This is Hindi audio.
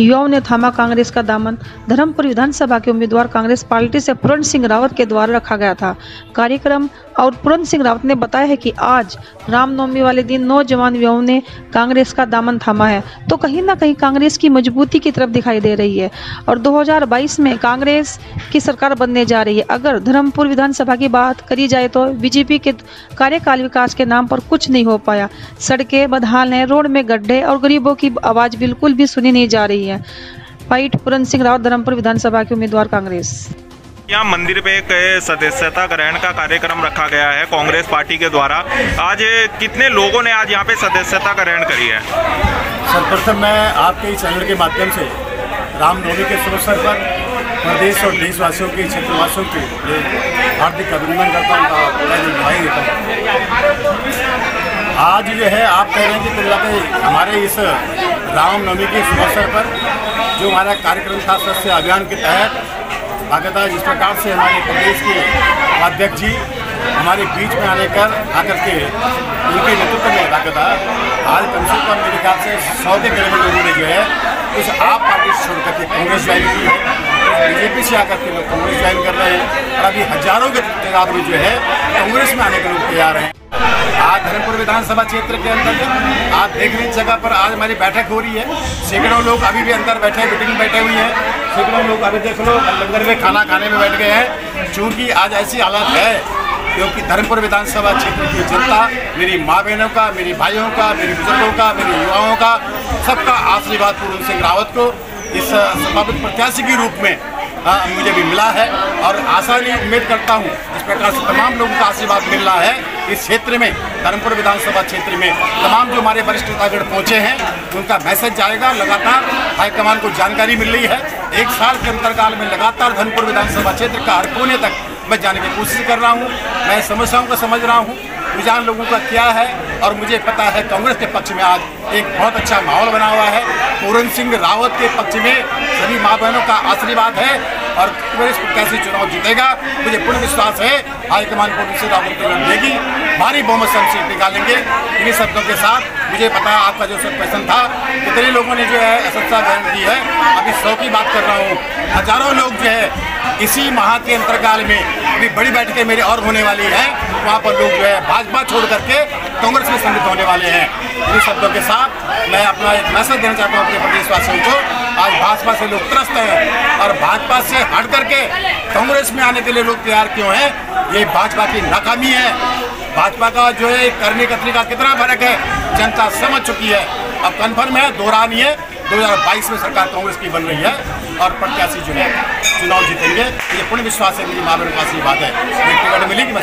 युवाओं ने थामा कांग्रेस का दामन। धर्मपुर विधानसभा के उम्मीदवार कांग्रेस पार्टी से पूरण सिंह रावत के द्वारा रखा गया था। कार्यक्रम और पूरन सिंह रावत ने बताया है कि आज रामनवमी वाले दिन नौजवान युवाओं ने कांग्रेस का दामन थामा है। तो कहीं ना कहीं कांग्रेस की मजबूती की तरफ़ दिखाई दे रही है और 2022 में कांग्रेस की सरकार बनने जा रही है। अगर धर्मपुर विधानसभा की बात करी जाए तो बीजेपी के कार्यकाल विकास के नाम पर कुछ नहीं हो पाया। सड़कें बदहाल हैं, रोड में गड्ढे और गरीबों की आवाज़ बिल्कुल भी सुनी नहीं जा रही है। फाइट पूरन सिंह रावत धर्मपुर विधानसभा के उम्मीदवार कांग्रेस। यहाँ मंदिर पे एक सदस्यता ग्रहण का कार्यक्रम रखा गया है कांग्रेस पार्टी के द्वारा? आज कितने लोगों ने आज यहाँ पे सदस्यता ग्रहण करी है? सर्वप्रथम मैं आपके इस चैनल के माध्यम से रामनवमी के अवसर पर प्रदेश और देशवासियों के क्षेत्रवासियों के लिए हार्दिक अभिनंदन करता हूँ हूँ। आज जो है आप कह रहे हैं कि कुल हमारे इस रामनवमी के अवसर पर जो हमारा कार्यक्रम था सदस्य अभियान के तहत बाकायदा जिस प्रकार से हमारे प्रदेश के अध्यक्ष जी हमारे बीच में आने कर आकर के उनके नेतृत्व में बाकायदा आज कम से कम मेरे ख्याल से सौ के करीब लोगों ने जो है, उस आप पार्टी से छोड़ करके कांग्रेस ज्वाइन की है। बीजेपी से आकर के लोग कांग्रेस ज्वाइन कर रहे हैं और अभी हज़ारों के तादाद में जो है, कांग्रेस में आने के लोग तैयार हैं। आज धर्मपुर विधानसभा क्षेत्र के अंतर्गत आज देखने जगह पर आज हमारी बैठक हो रही है। सैकड़ों लोग अभी भी अंदर बैठे मीटिंग में बैठे हुए हैं। सैकड़ों लोग अभी देख लो लंगर में खाना खाने में बैठ गए हैं। चूँकि आज ऐसी हालत है, क्योंकि धर्मपुर विधानसभा क्षेत्र की जनता, मेरी माँ बहनों का, मेरी भाइयों का, मेरे बुज़ुर्गों का, मेरे युवाओं का, सबका आशीर्वाद पूर्ण सिंह रावत को इस संभावित प्रत्याशी के रूप में मुझे भी मिला है और आशा नहीं उम्मीद करता हूँ, इस प्रकार से तमाम लोगों का आशीर्वाद मिल रहा है। इस क्षेत्र में, धर्मपुर विधानसभा क्षेत्र में, तमाम जो हमारे वरिष्ठ नेतागढ़ पहुँचे हैं, उनका मैसेज जाएगा, लगातार हाईकमान को जानकारी मिल रही है। एक साल के अंतरकाल में लगातार धर्मपुर विधानसभा क्षेत्र का हर कोने तक मैं जाने की कोशिश कर रहा हूँ। मैं समस्याओं को समझ रहा हूँ। रुझान लोगों का क्या है? और मुझे पता है कांग्रेस के पक्ष में आज एक बहुत अच्छा माहौल बना हुआ है। पूरन सिंह रावत के पक्ष में सभी माँ बहनों का आशीर्वाद है और कांग्रेस कैसे चुनाव जीतेगा, मुझे पूर्ण विश्वास है। हाईकमान को सिंह रावत को देगी। भारी बहुमत से निकालेंगे। इन्हीं शब्दों के साथ मुझे पता है आपका जो सब क्वेश्चन था, कितने लोगों ने जो है असत्ता बयान की है। अभी सौ की बात कर रहा हूँ। हज़ारों लोग जो है इसी माह के अंतरकाल में अभी बड़ी बैठकें मेरी और होने वाली हैं। वहाँ पर लोग जो है भाजपा छोड़ करके कांग्रेस में सम्मिलित होने वाले हैं। इन शब्दों के साथ मैं अपना एक मैसेज देना चाहता हूँ अपने प्रदेशवासियों को। आज भाजपा से लोग त्रस्त हैं और भाजपा से हट करके कांग्रेस में आने के लिए लोग तैयार क्यों हैं? ये भाजपा की नाकामी है। भाजपा का जो है करने का तरीका कितना फ़र्क है, जनता समझ चुकी है। अब कन्फर्म है दोहरानी है। 2022 में सरकार कांग्रेस की बन रही है और प्रत्याशी जो है चुनाव जीतेंगे। ये पूर्ण विश्वास है, मेरी माँ बहन ये बात है। मिलेगी मैं